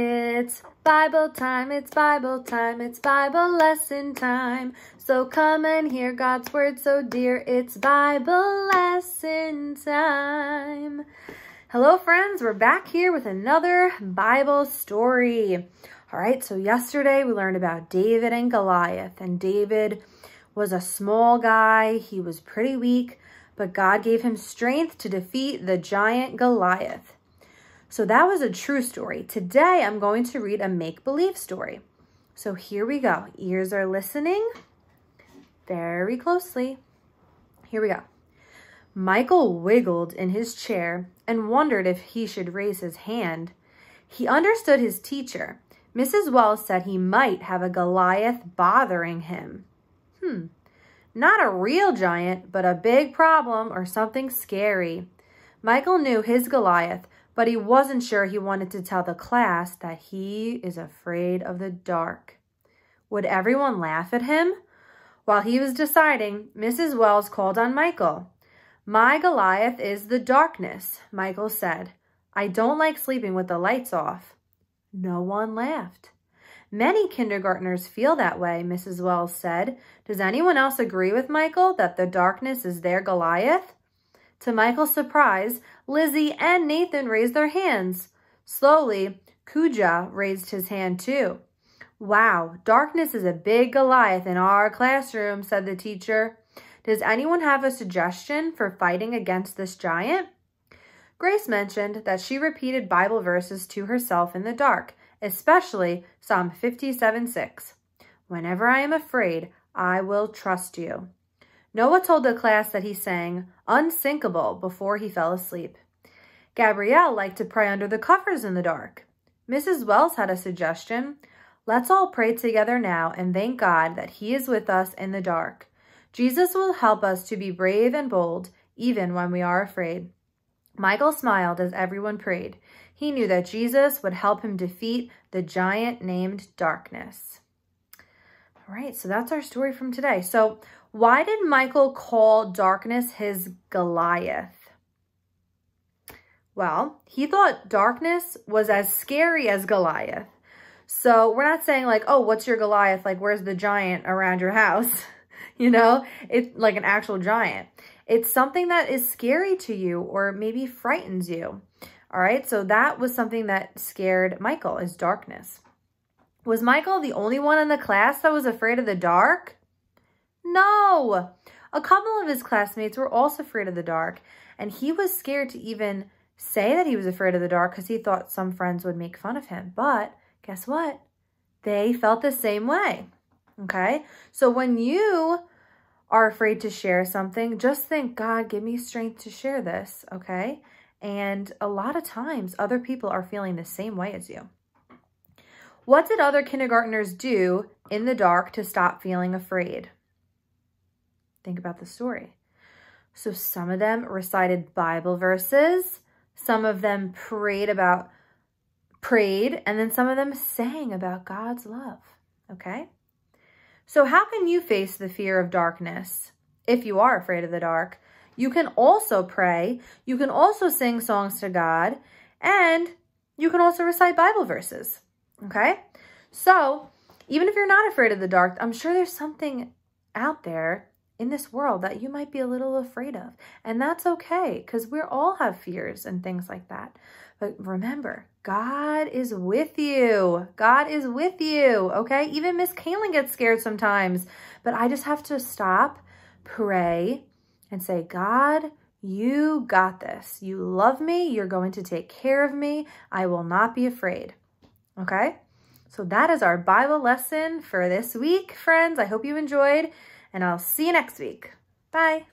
It's Bible time, it's Bible time, it's Bible lesson time. So come and hear God's word so dear, it's Bible lesson time. Hello friends, we're back here with another Bible story. All right, so yesterday we learned about David and Goliath, and David was a small guy. He was pretty weak, but God gave him strength to defeat the giant Goliath. So that was a true story. Today, I'm going to read a make-believe story. So here we go. Ears are listening very closely. Here we go. Michael wiggled in his chair and wondered if he should raise his hand. He understood his teacher. Mrs. Wells said he might have a Goliath bothering him. Hmm, not a real giant, but a big problem or something scary. Michael knew his Goliath but he wasn't sure he wanted to tell the class that he is afraid of the dark. Would everyone laugh at him? While he was deciding, Mrs. Wells called on Michael. My Goliath is the darkness, Michael said. I don't like sleeping with the lights off. No one laughed. Many kindergartners feel that way, Mrs. Wells said. Does anyone else agree with Michael that the darkness is their Goliath? To Michael's surprise, Lizzie and Nathan raised their hands. Slowly, Kuja raised his hand too. Wow, darkness is a big Goliath in our classroom, said the teacher. Does anyone have a suggestion for fighting against this giant? Grace mentioned that she repeated Bible verses to herself in the dark, especially Psalm 57:6. Whenever I am afraid, I will trust you. Noah told the class that he sang Unsinkable before he fell asleep. Gabrielle liked to pray under the covers in the dark. Mrs. Wells had a suggestion. Let's all pray together now and thank God that he is with us in the dark. Jesus will help us to be brave and bold, even when we are afraid. Michael smiled as everyone prayed. He knew that Jesus would help him defeat the giant named darkness. All right, so that's our story from today. So why did Michael call darkness his Goliath? Well, he thought darkness was as scary as Goliath. So we're not saying like, oh, what's your Goliath? Like, where's the giant around your house? you know, it's like an actual giant. It's something that is scary to you or maybe frightens you. All right, so that was something that scared Michael is darkness. Was Michael the only one in the class that was afraid of the dark? No! A couple of his classmates were also afraid of the dark, and he was scared to even say that he was afraid of the dark because he thought some friends would make fun of him. But guess what? They felt the same way. Okay? So when you are afraid to share something, just think, God, give me strength to share this. Okay? And a lot of times, other people are feeling the same way as you. What did other kindergartners do in the dark to stop feeling afraid? Think about the story. So some of them recited Bible verses, some of them prayed about, prayed, and then some of them sang about God's love, okay? So how can you face the fear of darkness if you are afraid of the dark? You can also pray, you can also sing songs to God, and you can also recite Bible verses, okay? So even if you're not afraid of the dark, I'm sure there's something out there in this world that you might be a little afraid of. And that's okay because we all have fears and things like that. But remember, God is with you. God is with you, okay? Even Miss Kalin gets scared sometimes. But I just have to stop, pray, and say, God, you got this. You love me. You're going to take care of me. I will not be afraid, okay? So that is our Bible lesson for this week, friends. I hope you enjoyed and I'll see you next week. Bye.